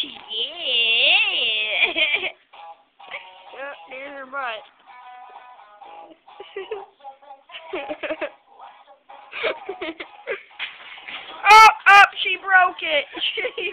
Yeah. oh, there's her butt. oh, oh, she broke it. She